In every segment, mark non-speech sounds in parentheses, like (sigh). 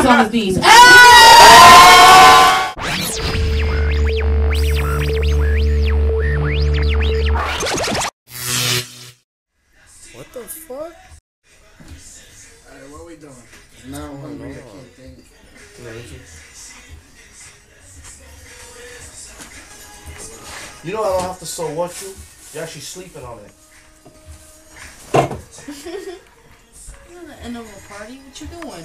D's on his knees. What the fuck? Alright, what are we doing? Now I'm hungry, I can't think. You know I don't have to so what you? You're actually sleeping on it. (laughs) You're the end of a party. What you doing?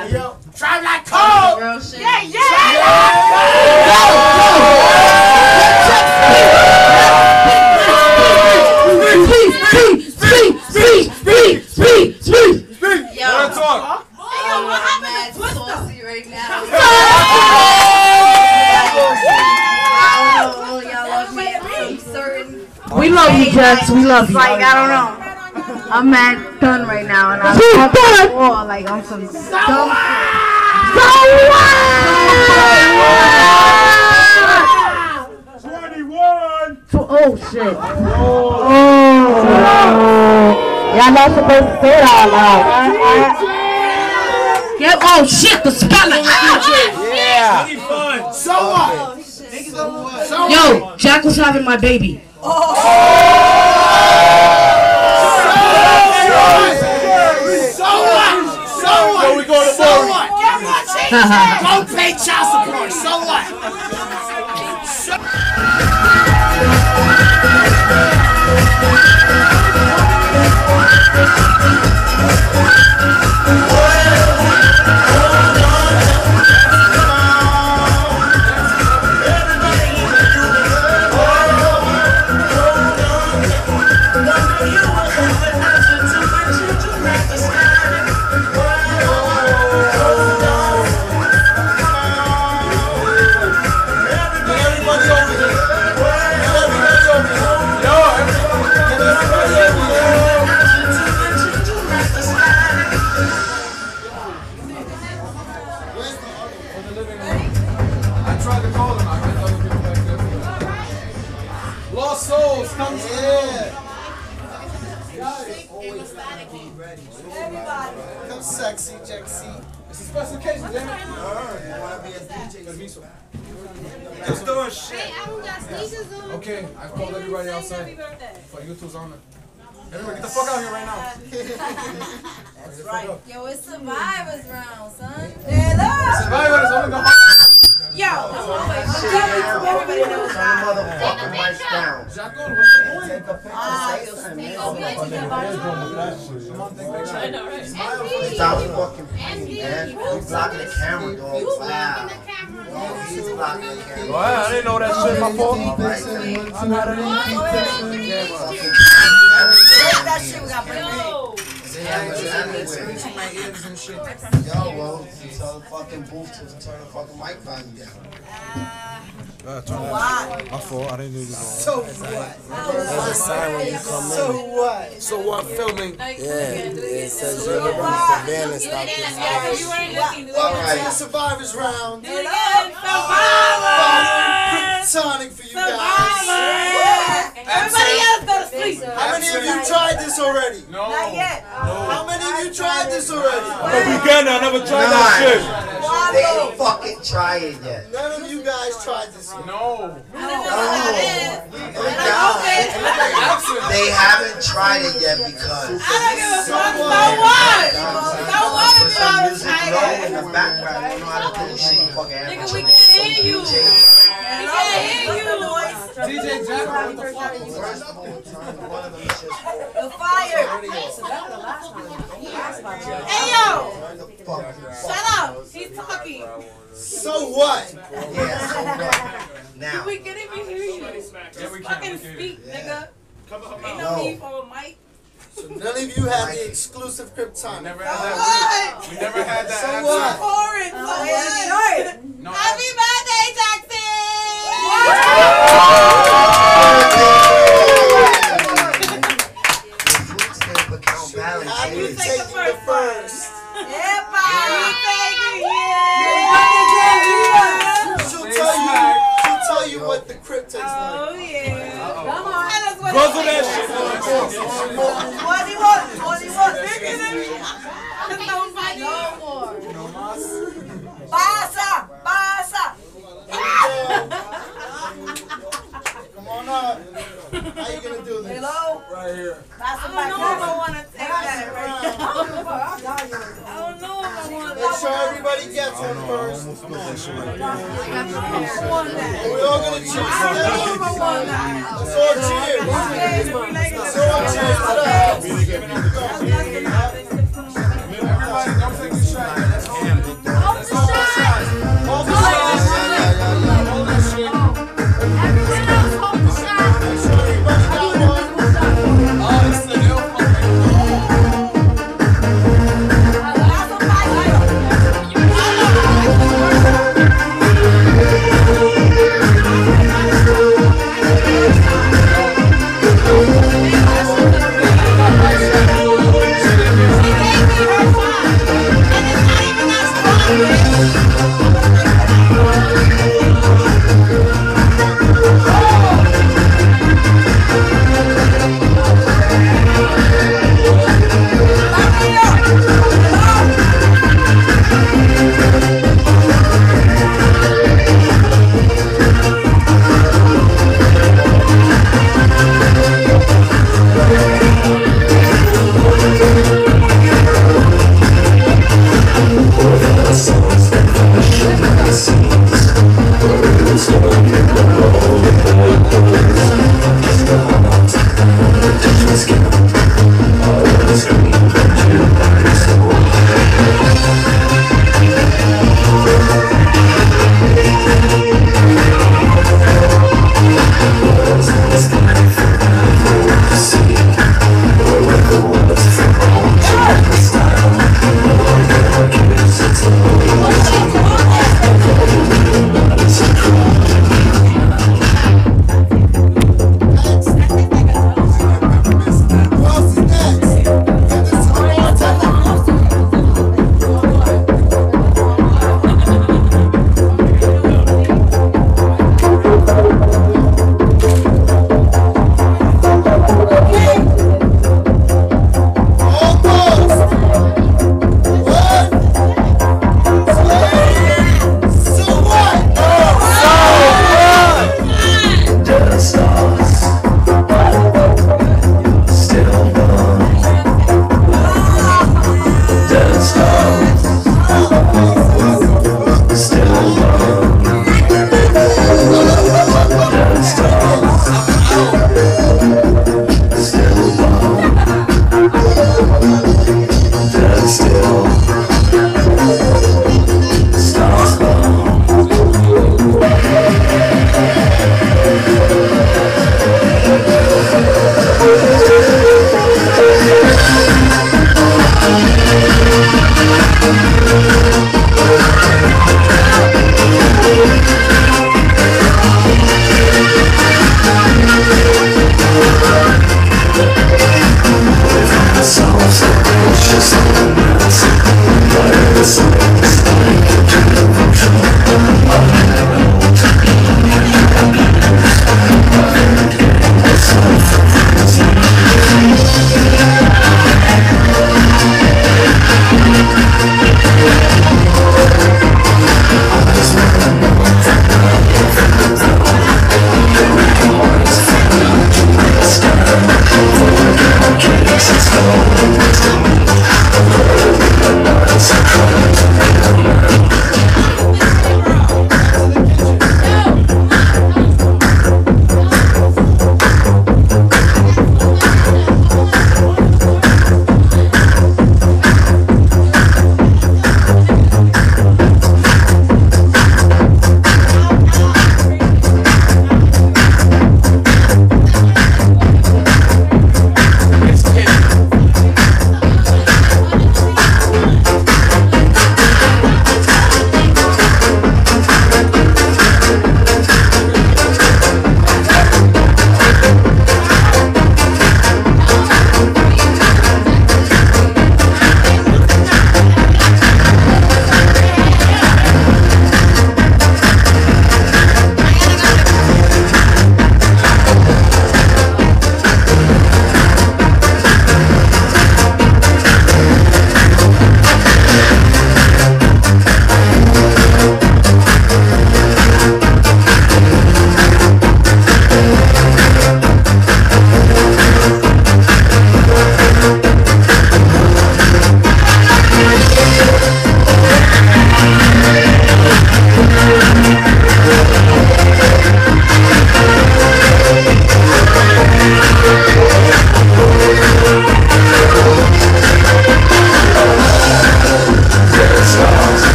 happen, make it happen. Yo, try like cold! Real shit. Yeah, Speak, speak, speak, speak, speak, speak, speak. Wanna talk? We love you, Jax. We love you. Like, I don't know. I'm mad done right now, and I'm done. oh, like on some dumb Twenty-one. Oh shit. Oh. Y'all not supposed to say that out loud. Get, oh shit, the spotlight. Yeah. Twenty-five. So what? So what? Yo, Jack was having my baby. So sexy, Jaxie. It's a special occasion, damn it. You want to be a DJ? Permiso. Just doing shit. Okay, I called everybody outside for you two's honor. Everybody, get the fuck out of here right now. (laughs) That's right. Yo, it's survivors round, down. Jaco, what's the point? Take a picture. say something, man. Stop fucking playing, man. You blocking the camera, dog. Wow. Blocking the camera. Well, I didn't know that shit, my fault. that shit we got put in. cameras everywhere. Reaching my ears and shit. Yo, well, tell the fucking booth to turn the fucking mic volume down. Uh, turn it. My fault. I didn't do this. So what? There's a sign when you come So in. what? So what? Filming. Yeah, it says you're looking for van and stop this. Welcome to the Survivors round. Do it again. Survivor! Sonic for you guys. Survivor! Everybody else go to sleep. How many of you tried this already? No. Not yet. How many of you tried this already? Weekend, I never tried that shit. They ain't fucking try it yet. None of you guys tried this yet. No. I don't know how it is. No. They haven't tried it yet because I don't give a fuck. So what? So what if you some all music tired? low in the background. You don't know how to do shit. Fucking Nigga, we can't hear you. We can't hear you. DJ Jack, what the fuck? First of all, turn one of them shits off. The fire. Hey yo, Turn the fucking shut up. He's talking. So what? Yeah, so what? Now, We can't even hear you. Just Yeah, we can. fucking speak, nigga. Ain't no No. need for a mic. So none of you had the exclusive Krypton. Never So had that. what? We never had that. So what? Foreign. So what? No. Happy birthday, Jackson! We're all gonna cheers together. Let's all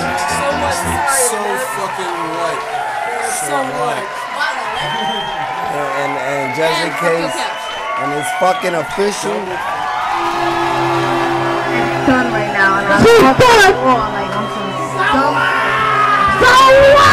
So much sorry. So fucking right. So, so white. and, and, and just and in case, and it's fucking official. It's done right now, and I'm fucking cool. Like I'm so so. So what?